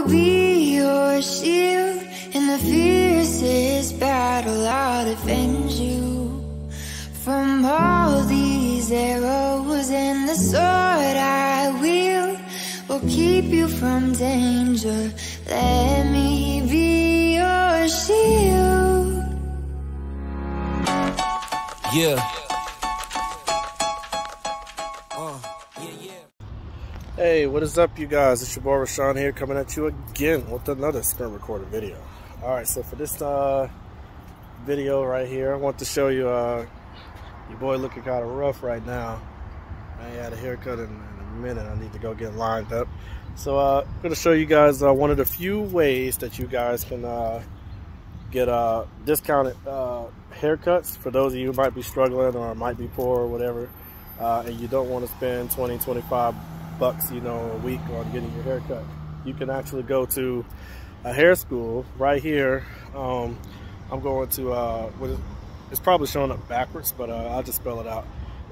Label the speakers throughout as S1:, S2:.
S1: will be your shield in the fiercest battle. I'll defend you from all these arrows, and the sword I wield will keep you from danger. Let me be your shield.
S2: Yeah.
S3: Hey, what is up, you guys? It's your boy Rashaun here, coming at you again with another screen recorder video. All right, so for this uh, video right here, I want to show you uh, your boy looking kind of rough right now. I had a haircut in, in, a minute. I need to go get lined up. So uh, I'm going to show you guys uh, one of the few ways that you guys can uh, get uh, discounted uh, haircuts for those of you who might be struggling or might be poor or whatever, uh, and you don't want to spend 20, 25 bucks, you know, a week on getting your hair cut. You can actually go to a hair school right here. Um, I'm going to, uh, it's probably showing up backwards, but uh, I'll just spell it out.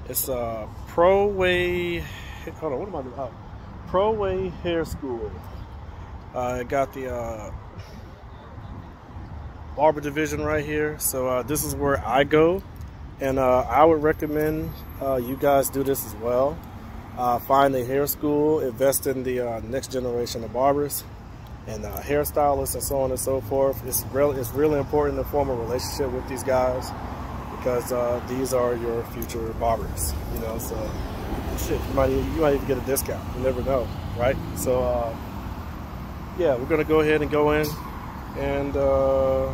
S3: It's uh, Pro Way, hold on, what am I doing? Oh, Pro Way Hair School. I got the uh, barber division right here. So uh, this is where I go. And uh, I would recommend uh, you guys do this as well uh, find a hair school, invest in the uh, next generation of barbers and uh, hairstylists and so on and so forth. It's really, it's really important to form a relationship with these guys because uh, these are your future barbers, you know, so shit, you might, you might even get a discount. You never know, right? So, uh, yeah, we're going to go ahead and go in and uh,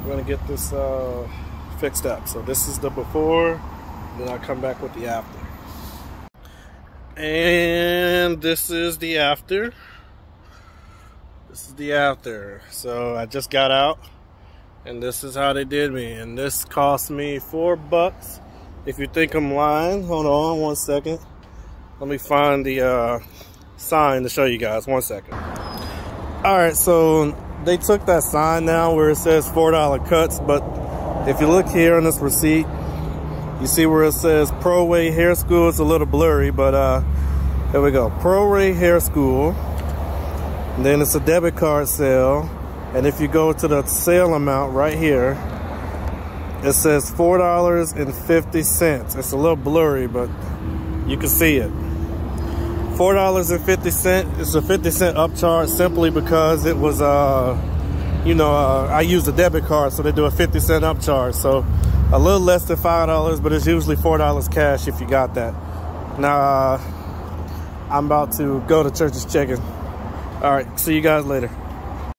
S3: we're going to get this fixed up. So this is the before, then I'll come back with the after. And this is the after. This is the after. So I just got out and this is how they did me. And this cost me four bucks. If you think I'm lying, hold on one second. Let me find the uh, sign to show you guys. One second. All right, so they took that sign down where it says $4 cuts, but if you look here on this receipt, you see where it says Pro Way Hair School. It's a little blurry, but uh, here we go. Pro Way Hair School. And then it's a debit card sale. And if you go to the sale amount right here, it says $4.50. It's a little blurry, but you can see it. $4.50. It's a 50 cent upcharge simply because it was, uh, you know, uh, I use a debit card, so they do a 50 cent upcharge. So a little less than $5, but it's usually $4 cash if you got that. Now, uh, I'm about to go to Church's Chicken. All right, see you guys later.